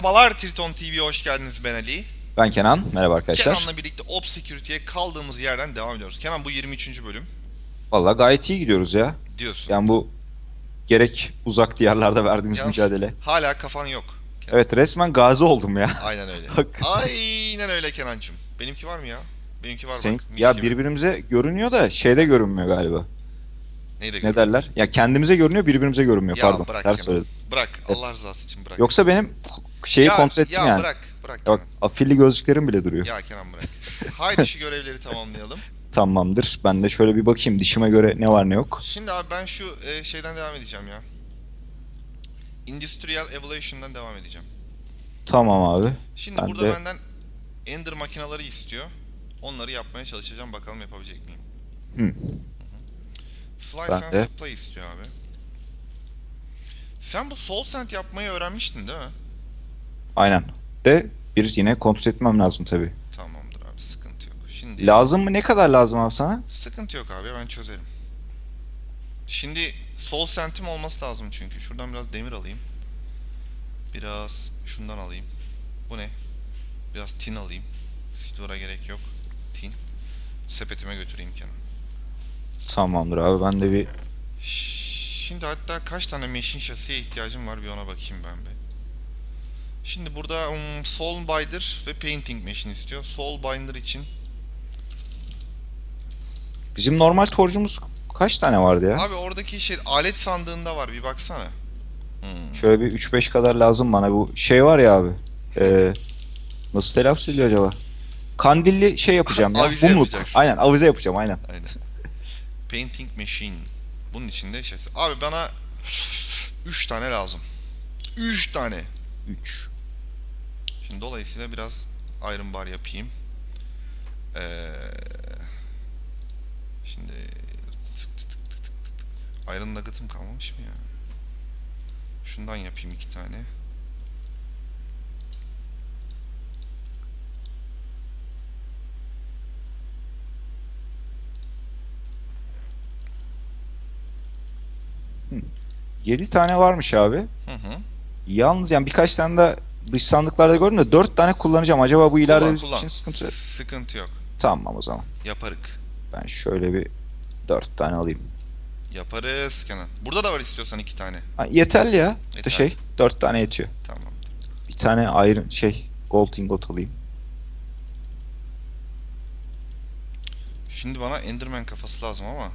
Merhabalar Triton TV'ye hoş geldiniz ben Ali. Ben Kenan. Merhaba arkadaşlar. Kenan'la birlikte Op Security'ye kaldığımız yerden devam ediyoruz. Kenan bu 23. bölüm Valla gayet iyi gidiyoruz ya. diyorsun. Yani bu gerek uzak diyarlarda verdiğimiz Yalnız mücadele. Hala kafan yok. Kenan. Evet resmen gazi oldum ya. Aynen öyle. Aynen öyle Kenancığım. Benimki var mı ya? Benimki var Sen, bak. ya gibi. birbirimize görünüyor da şeyde görünmüyor galiba. Neydi Ne derler? Ya kendimize görünüyor birbirimize görünmüyor Ya pardon. bırak Ters söyledim. Bırak Allah rızası için bırak. Yoksa benim şeyi ya, kontrol ettim ya yani. bırak bırak bak afilli gözlüklerim bile duruyor. Ya Kenan bırak. Haydi şu görevleri tamamlayalım. Tamamdır. Ben de şöyle bir bakayım dişime göre ne var ne yok. Şimdi abi ben şu e, şeyden devam edeceğim ya. Industrial Evolution'dan devam edeceğim. Tamam abi. Şimdi Ben burada de- benden Ender makinaları istiyor. Onları yapmaya çalışacağım. Bakalım yapabilecek miyim? Hı. Slice Ben and de. Supply istiyor abi. Sen bu Soul Sand yapmayı öğrenmiştin değil mi? Aynen. De bir yine kontrol etmem lazım tabii. Tamamdır abi sıkıntı yok. Şimdi Lazım mı? Ne kadar lazım abi sana? sıkıntı yok abi ben çözerim. Şimdi Soul Sand'im olması lazım çünkü. Şuradan biraz demir alayım. Biraz şundan alayım. Bu ne? Biraz tin alayım. Silver'a gerek yok. Tin. Sepetime götüreyim Kenan. Tamamdır abi. Ben de bir Şimdi hatta kaç tane machine şasiye ihtiyacım var bir ona bakayım ben bir. Şimdi burada um, Soul Binder ve Painting Machine istiyor. Soul Binder için Bizim normal torcumuz kaç tane vardı ya? Abi oradaki şey alet sandığında var bir baksana. Hmm. Şöyle bir 3-5 kadar lazım bana. Bu şey var ya abi. Ee, nasıl telaffuz ediliyor acaba? Kandilli şey yapacağım ya. Avize Mumluk. yapacaksın. Aynen avize yapacağım aynen. Aynen. Painting Machine. Bunun içinde şey. Abi bana 3 tane lazım. 3 tane. 3. Şimdi dolayısıyla biraz Iron Bar yapayım. Ee, şimdi tık tık tık tık tık tık. Iron Nugget'ım kalmamış mı ya? Şundan yapayım iki tane. Hı. 7 tane varmış abi. Hı hı. Yalnız yani birkaç tane de dış sandıklarda gördüm de 4 tane kullanacağım. Acaba bu ileride Kullan, kullan. için sıkıntı Sıkıntı yok. Tamam o zaman. Yaparık. Ben şöyle bir 4 tane alayım. Yaparız Kenan. Burada da var istiyorsan iki tane. Ha, yeterli ya. Yeterli. Şey 4 tane yetiyor. Tamam. Bir tane iron şey gold ingot alayım. Şimdi bana Enderman kafası lazım ama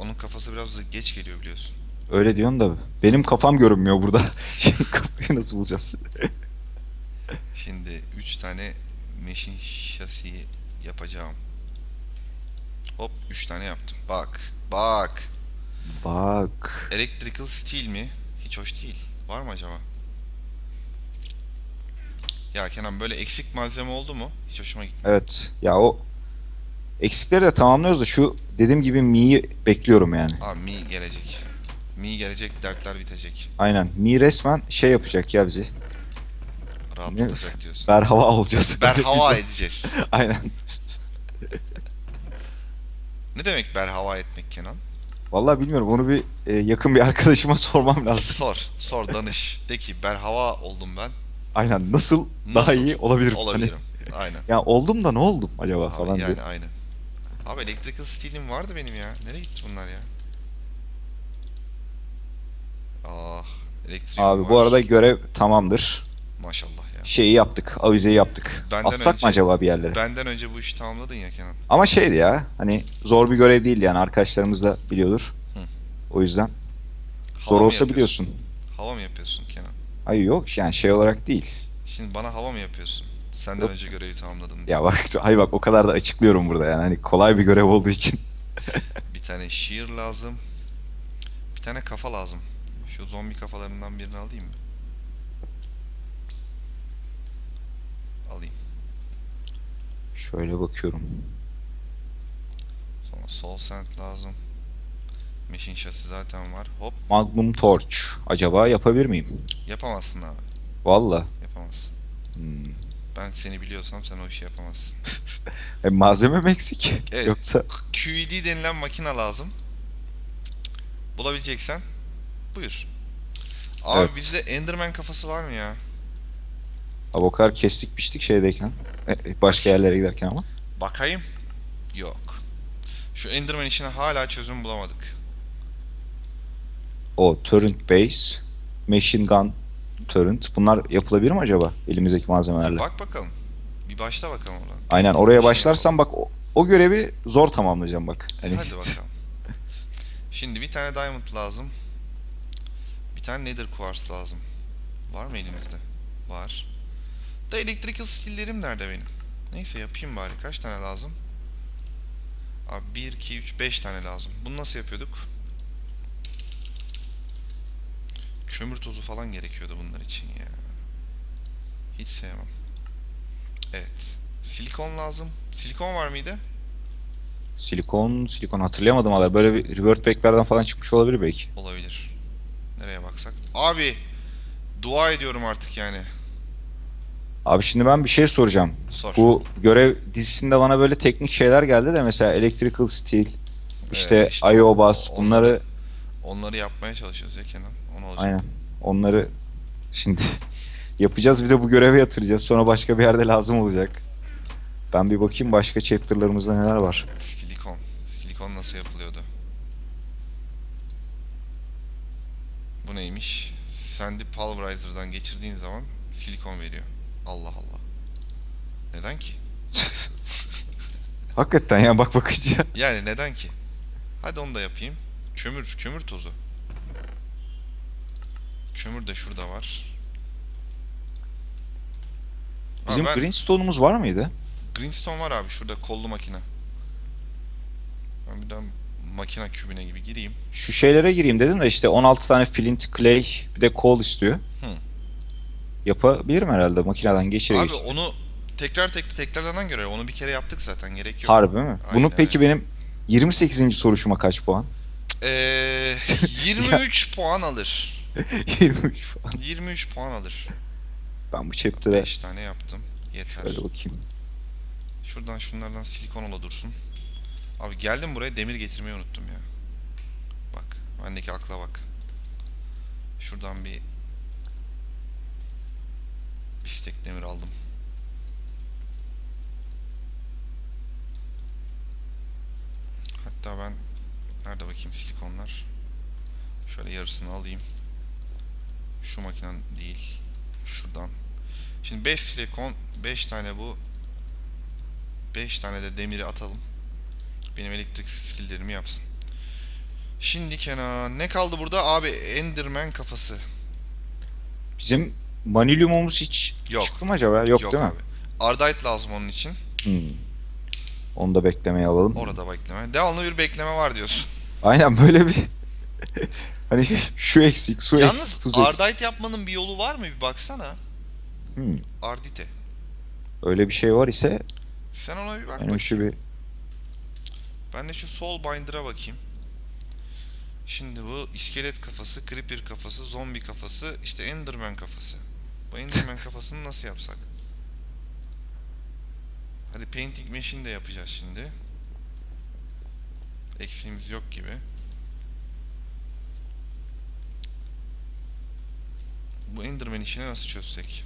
onun kafası biraz da geç geliyor biliyorsun. Öyle diyorsun da benim kafam görünmüyor burada. Şimdi kafayı nasıl bulacağız? Şimdi 3 tane machine şasi yapacağım. Hop 3 tane yaptım. Bak. Bak. Bak. Electrical steel mi? Hiç hoş değil. Var mı acaba? Ya Kenan böyle eksik malzeme oldu mu? Hiç hoşuma gitmiyor. Evet. Ya o eksikleri de tamamlıyoruz da şu dediğim gibi Mi'yi bekliyorum yani. Aa Mi gelecek. Mi gelecek dertler bitecek. Aynen. Mi resmen şey yapacak ya bizi. Rahatlatacak diyorsun. Berhava olacağız. Berhava edeceğiz. Aynen. Ne demek berhava etmek Kenan? Vallahi bilmiyorum. Onu bir e, yakın bir arkadaşıma sormam lazım. Sor, sor danış. De ki berhava oldum ben. Aynen. Nasıl, daha Nasıl iyi olabilirim? Olabilirim. Aynen. Hani, ya oldum da ne oldum acaba Abi falan yani diye. aynen. Abi electrical steel'im vardı benim ya. Nereye gitti bunlar ya? Ah, elektrik Abi bu arada görev tamamdır. maşallah. Şeyi yaptık. Avizeyi yaptık. Benden Assak önce- mı acaba bir yerlere? Benden önce bu işi tamamladın ya Kenan. Ama şeydi ya. Hani zor bir görev değil yani. Arkadaşlarımız da biliyordur. Hı. O yüzden. Hava Zor olsa biliyorsun. Hava mı yapıyorsun Kenan? Ay yok yani şey olarak değil. Şimdi bana hava mı yapıyorsun? Senden Yok. önce görevi tamamladın diye. Ya bak hay bak o kadar da açıklıyorum burada yani. Hani kolay bir görev olduğu için. Bir tane shear lazım. Bir tane kafa lazım. Şu zombi kafalarından birini alayım mı? Alayım. Şöyle bakıyorum. Sonra soul sand lazım. Machine şasi zaten var. Hop Magnum Torch. Acaba yapabilir miyim? yapamazsın abi. Valla. Yapamazsın. Hmm. Ben seni biliyorsam sen o işi yapamazsın. E, malzeme mi eksik? Evet. Yoksa QED denilen makine lazım. Bulabileceksen buyur. Abi Evet. bizde Enderman kafası var mı ya? Kadar kestik biçtik şeydeyken. E, Başka yerlere giderken ama. Bakayım. Yok. Şu Enderman işine hala çözüm bulamadık. O turret base, machine gun turret. Bunlar yapılabilir mi acaba elimizdeki malzemelerle? Bak bakalım. Bir başla bakalım oradan. Aynen oraya başlarsam bak o, o görevi zor tamamlayacağım bak. Hani Hadi bakalım. Şimdi bir tane diamond lazım. Bir tane nether quartz lazım. Var mı elimizde? Var. Da electrical steel'lerim nerede benim? Neyse yapayım bari. Kaç tane lazım? Abi 1, 2, 3, 5 tane lazım. Bunu nasıl yapıyorduk? Kömür tozu falan gerekiyordu bunlar için ya. Hiç sevmem. Evet. Silikon lazım. Silikon var mıydı? Silikon, silikon hatırlayamadım hala. Böyle bir revert pack'lerden falan çıkmış olabilir belki. Olabilir. Nereye baksak? Abi dua ediyorum artık yani. Abi şimdi ben bir şey soracağım. Sor. Bu görev dizisinde bana böyle teknik şeyler geldi de mesela electrical steel, işte, Evet, işte IOBAS bunları Onları yapmaya çalışıyoruz ya Kenan. Onu olacak. aynen onları şimdi yapacağız bir de bu göreve yatıracağız. Sonra başka bir yerde lazım olacak. Ben bir bakayım başka chapter'larımızda neler var. Silikon. Silikon nasıl yapılıyordu? Bu neymiş? Sandy Pulverizer'dan geçirdiğin zaman silikon veriyor. Allah Allah. Neden ki? Hakikaten ya bak bakınca. Yani neden ki? Hadi onu da yapayım. Kömür, kömür tozu. Kömür de şurada var. Bizim ben- greenstone'umuz var mıydı? Greenstone var abi şurada kollu makine. Ben bir daha makine kübüne gibi gireyim. Şu şeylere gireyim dedim de işte 16 tane flint, clay, bir de coal istiyor. Yapabilirim herhalde makineden geçire abi geçire. onu tekrar tek tekrarlanan göre onu bir kere yaptık zaten gerek yok. Harbi mi? Aynen, peki benim 28. soruşuma kaç puan? Ee, 23 puan alır. 23 falan. 23 puan alır. Ben bu chapter'e 5 tane yaptım. Yeter. şöyle bakayım. Şuradan şunlardan silikon ola dursun. Abi geldim buraya demir getirmeyi unuttum ya. Bak bendeki akla bak. Şuradan bir bir stek demir aldım. Hatta ben nerede bakayım silikonlar? Şöyle yarısını alayım. Şu makinen değil. Şuradan. Şimdi 5 silikon, 5 tane bu 5 tane de demiri atalım. Benim elektrik skilllerimi yapsın. Şimdi Kenan ne kaldı burada? Abi Enderman kafası. Bizim vanilyumumuz hiç Yok. çıktı mı acaba? Yok, değil mi? abi. Ardite lazım onun için. Hmm. Onu da beklemeye alalım. Orada bekleme. Devamlı bir bekleme var diyorsun. Aynen böyle bir hani şu eksik, su eksik, Yalnız tuz eksik. Ardite yapmanın bir yolu var mı? Bir baksana. Hmm. Ardite. Öyle bir şey var ise Sen ona bir bak benim şu bir Ben de şu Soul Binder'a bakayım. Şimdi bu iskelet kafası, creeper kafası, zombi kafası, işte Enderman kafası. Enderman kafasını nasıl yapsak? Hadi Painting Machine de yapacağız şimdi. Eksiğimiz yok gibi. Bu Enderman işini nasıl çözsek?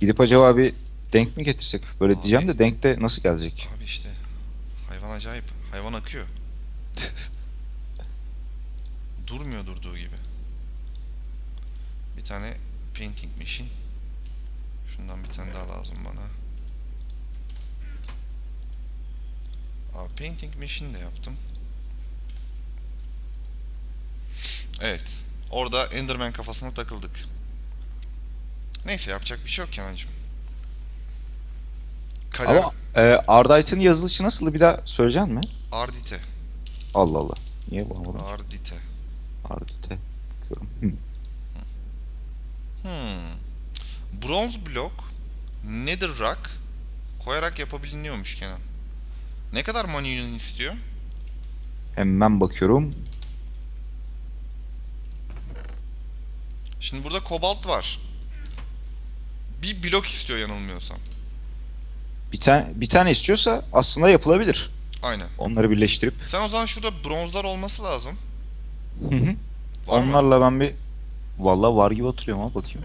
gidip acaba bir denk mi getirsek? Böyle Abi- diyeceğim de denk de nasıl gelecek? Abi işte hayvan acayip. Hayvan akıyor. Durmuyor durduğu gibi. Bir tane painting machine. Şundan bir tane daha lazım bana. Abi painting machine de yaptım. Evet. Orada Enderman kafasına takıldık. Neyse yapacak bir şey yok Kenancığım. Kader Ama e, Ardite'ın yazılışı nasıl bir daha söyleyecek mi? Ardite. Allah Allah. Niye bulamadım? Ardite. Ardite. Bakıyorum. Hı. Hmm. Bronz blok, nether rock koyarak yapabiliniyormuş Kenan. Ne kadar manuelin istiyor? Hemen bakıyorum. Şimdi burada kobalt var. Bir blok istiyor yanılmıyorsam. Bir tane bir tane istiyorsa aslında yapılabilir. Aynen. Onları birleştirip. Sen o zaman şurada bronzlar olması lazım. Hı hı. Var mı? Onlarla ben bir Vallahi var gibi hatırlıyorum ama bakayım.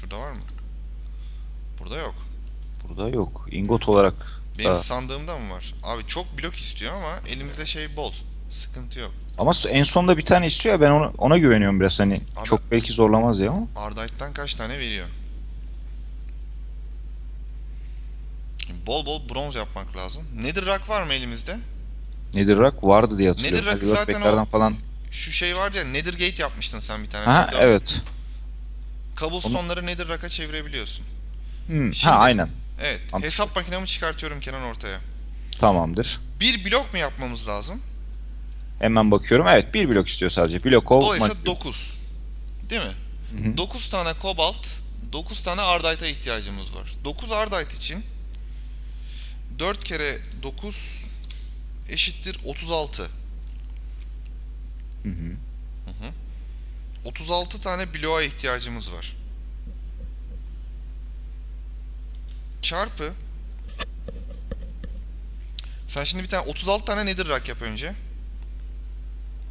Şurada var mı? Burada yok. Burada yok. Ingot olarak Benim da. sandığımda mı var? Abi çok blok istiyor ama elimizde şey bol. Sıkıntı yok. Ama en sonunda bir tane istiyor ya ben ona, ona güveniyorum biraz hani. Abi- Çok belki zorlamaz ya ama. Ardite'den kaç tane veriyor? Bol bol bronz yapmak lazım. Nether rock var mı elimizde? Netherrack vardı diye hatırlıyorum. Netherrack Hadi zaten Workback'lerden o- falan. Şu şey vardı ya Nethergate yapmıştın sen bir tane. Ha evet. Cobblestone'ları Nether rock'a çevirebiliyorsun. Hmm, Şimdi- ha aynen. Evet. Mantıklı. Hesap makinamı çıkartıyorum Kenan ortaya. Tamamdır. Bir blok mu yapmamız lazım? Hemen bakıyorum. Evet bir blok istiyor sadece. Blok ol. Dolayısıyla mak- 9. Değil mi? Hı hı. 9 tane kobalt, 9 tane ardite'a ihtiyacımız var. 9 ardite için 4 kere 9 eşittir 36. Hı hı. 36 tane bloğa ihtiyacımız var. Çarpı Sen şimdi bir tane 36 tane nedir rak yap önce?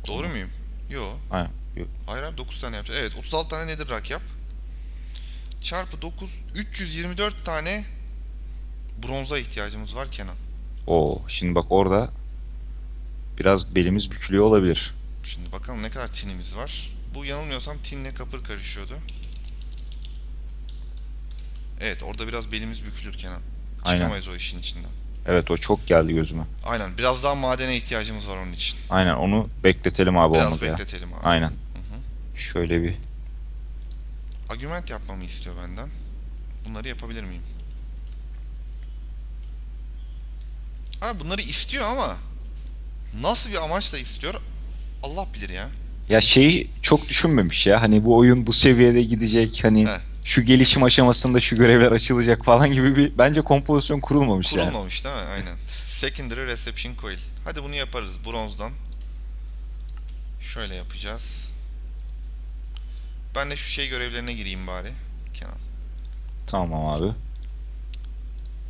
Doğru muyum? Yo. Aynen. Yo. Hayır abi 9 tane yapacağız. Evet 36 tane nedir rak yap. Çarpı 9 324 tane bronza ihtiyacımız var Kenan. Oo, şimdi bak orada biraz belimiz bükülüyor olabilir. Şimdi bakalım ne kadar tinimiz var. Bu yanılmıyorsam tinle kapır karışıyordu. Evet orada biraz belimiz bükülür Kenan. Aynen. Çıkamayız o işin içinden. Evet o çok geldi gözüme. Aynen biraz daha madene ihtiyacımız var onun için. Aynen onu bekletelim abi Biraz olmadı ya. bekletelim abi. Aynen. Hı hı. Şöyle bir Argument yapmamı istiyor benden. Bunları yapabilir miyim? Abi bunları istiyor ama nasıl bir amaçla istiyor Allah bilir ya. ya şeyi çok düşünmemiş ya. Hani bu oyun bu seviyede gidecek. Hani He. şu gelişim aşamasında şu görevler açılacak falan gibi bir bence kompozisyon kurulmamış yani. Kurulmamış değil mi? Aynen. Secondary Reception Coil. Hadi bunu yaparız bronzdan. Şöyle yapacağız. Ben de şu şey görevlerine gireyim bari. Kenan. Tamam abi.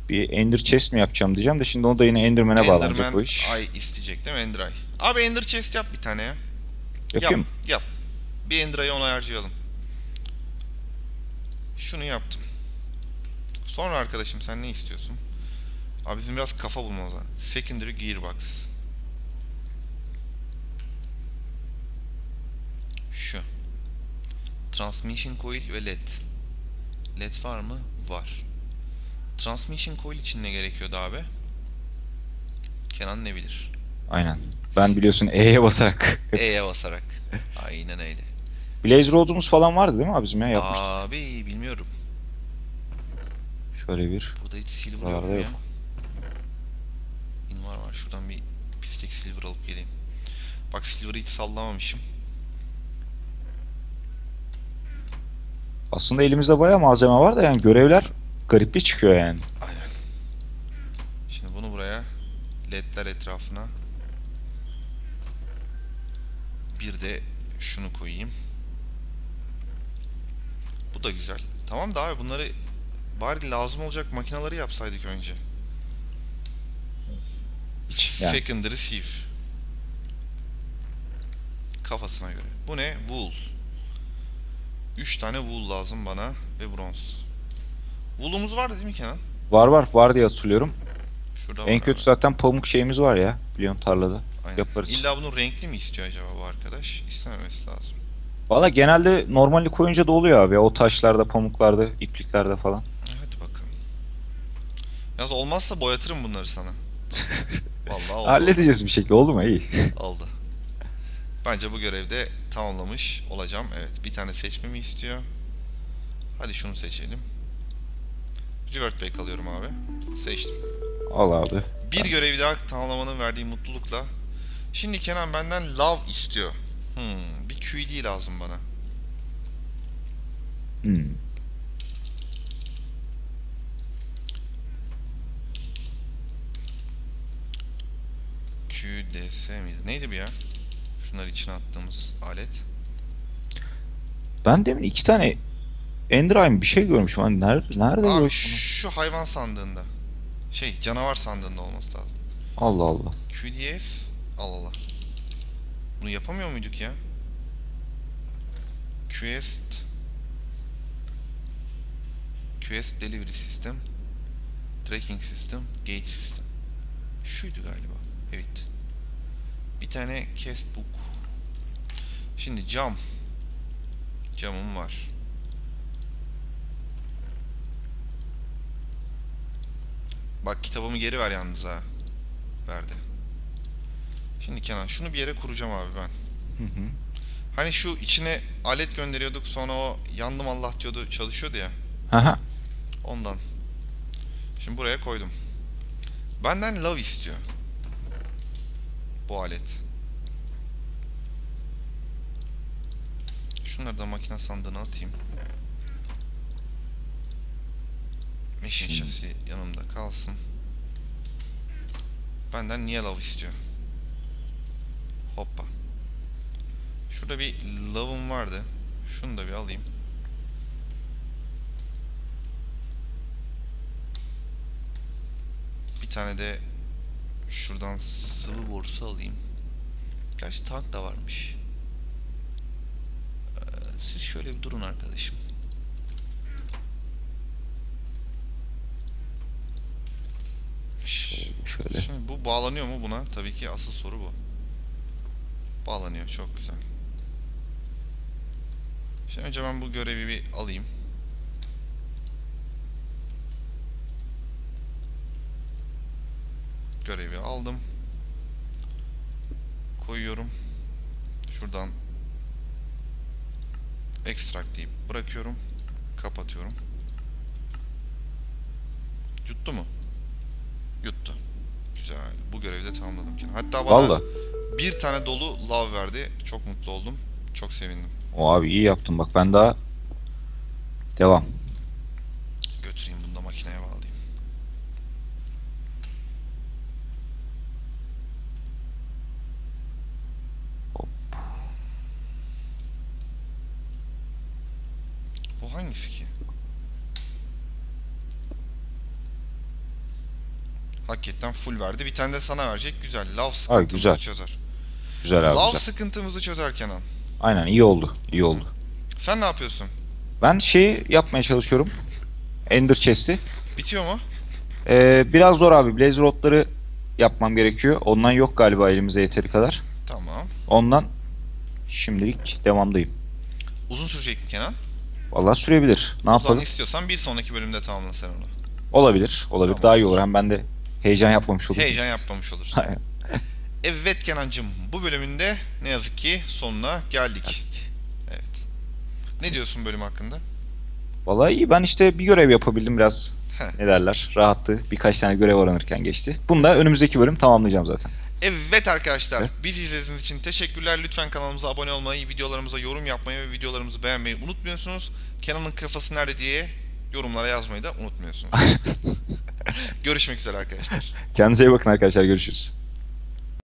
Bir Ender Chest mi yapacağım diyeceğim de şimdi onu da yine Enderman'e bağlanacak Enderman o iş. Ay isteyecek değil mi Ender Eye? Abi Ender Chest yap bir tane ya. Yapayım. Yap, yap. Bir Ender Eye'ı ona harcayalım. Şunu yaptım. Sonra arkadaşım sen ne istiyorsun? Abi bizim biraz kafa bulmamız lazım. Secondary Gearbox. Şu. Transmission Coil ve LED. LED var mı? Var. Transmission Coil için ne gerekiyordu abi? Kenan ne bilir? Aynen. Ben biliyorsun E'ye basarak. E'ye basarak. Aynen öyle. Blaze Road'umuz falan vardı değil mi abi bizim ya yapmıştık. Abi bilmiyorum. Şöyle bir. Burada hiç silver yok ya? yok. İn var var. Şuradan bir pistek silver alıp geleyim. Bak silver'ı hiç sallamamışım. Aslında elimizde bayağı malzeme var da yani görevler garip bir çıkıyor yani. Aynen. Şimdi bunu buraya ledler etrafına bir de şunu koyayım. Bu da güzel. Tamam da abi bunları bari lazım olacak makinaları yapsaydık önce. Yani. Secondary sieve. Kafasına göre. Bu ne? Wool. 3 tane wool lazım bana ve bronz. Wool'umuz vardı değil mi Kenan? Var var var diye hatırlıyorum. Şurada En var kötü abi. zaten pamuk şeyimiz var ya. Biliyorsun tarlada. Aynen. yaparız. İlla bunun renkli mi istiyor acaba bu arkadaş? İstememesi lazım. Valla genelde normali koyunca da oluyor abi. O taşlarda, pamuklarda, ipliklerde falan. E, Hadi bakalım. Yalnız olmazsa boyatırım bunları sana. Vallahi oldu. Halledeceğiz bir şekilde oldu mu? İyi. Oldu. Bence bu görevde tamamlamış olacağım. Evet bir tane seçmemi istiyor. Hadi şunu seçelim. Revert Back alıyorum abi. Seçtim. Al abi. Bir görevi daha tamamlamanın verdiği mutlulukla. Şimdi Kenan benden love istiyor. Hmm, bir QED lazım bana. Hmm. QDS miydi? Neydi bu ya? Şunlar içine attığımız alet. Ben demin iki tane Enderime bir şey görmüşüm. Hani nerede, nerede Abi şu hayvan sandığında. Şey canavar sandığında olması lazım. Allah Allah. QDS al Allah. Bunu yapamıyor muyduk ya? Quest Quest Delivery System Tracking System Gate System Şuydu galiba. Evet. Bir tane Quest Book. Şimdi cam. Camım var. Bak kitabımı geri ver yalnız ha. Verdi. Şimdi Kenan şunu bir yere kuracağım abi ben. Hı hı. Hani şu içine alet gönderiyorduk sonra o yandım Allah diyordu çalışıyordu ya. Haha. Ondan. Şimdi buraya koydum. Benden love istiyor. Bu alet. Şunları da makine sandığına atayım. Meşin Şimdi- şasi yanımda kalsın. Benden niye love istiyor? Hoppa. Şurada bir love'ım vardı. Şunu da bir alayım. Bir tane de şuradan sıvı borusu alayım. Gerçi tank da varmış. Ee, siz şöyle bir durun arkadaşım. Şöyle. Şimdi bu bağlanıyor mu buna? Tabii ki asıl soru bu. Bağlanıyor. Çok güzel. Şimdi önce ben bu görevi bir alayım. Görevi aldım. Koyuyorum. Şuradan extract deyip bırakıyorum. Kapatıyorum. Yuttu mu? Yuttu. Güzel. Bu görevi de tamamladım. Kenan. Hatta bana Valla. bir tane dolu love verdi. Çok mutlu oldum. Çok sevindim. O abi iyi yaptın bak ben daha devam. Götüreyim bunu da makineye bağlayayım. Hop. Bu hangisi ki? Hakikaten full verdi. Bir tane de sana verecek. Güzel. Love sıkıntımızı güzel. çözer. Güzel abi Love güzel. sıkıntımızı çözer Kenan. Aynen iyi oldu. iyi oldu. Sen ne yapıyorsun? Ben şeyi yapmaya çalışıyorum. Ender Chest'i. Bitiyor mu? Ee, biraz zor abi. Blaze Rod'ları yapmam gerekiyor. Ondan yok galiba elimizde yeteri kadar. Tamam. Ondan şimdilik devamdayım. Uzun sürecek mi Kenan? Vallahi sürebilir. Ne O yapalım? istiyorsan bir sonraki bölümde tamamla sen onu. Olabilir. Olabilir. Tamam. Daha iyi olur. Hem ben de heyecan yapmamış olurum. Heyecan yapmamış olursun. Aynen. Evet Kenancığım, bu bölümünde ne yazık ki sonuna geldik. Evet. Ne diyorsun bölüm hakkında? Vallahi iyi. Ben işte bir görev yapabildim biraz. Heh. Ne derler? Rahattı. Birkaç tane görev aranırken geçti. Bunu da önümüzdeki bölüm tamamlayacağım zaten. Evet arkadaşlar, Evet. bizi izlediğiniz için teşekkürler. Lütfen kanalımıza abone olmayı, videolarımıza yorum yapmayı ve videolarımızı beğenmeyi unutmuyorsunuz. Kenan'ın kafası nerede diye yorumlara yazmayı da unutmuyorsunuz. Görüşmek üzere arkadaşlar. Kendinize iyi bakın arkadaşlar. Görüşürüz.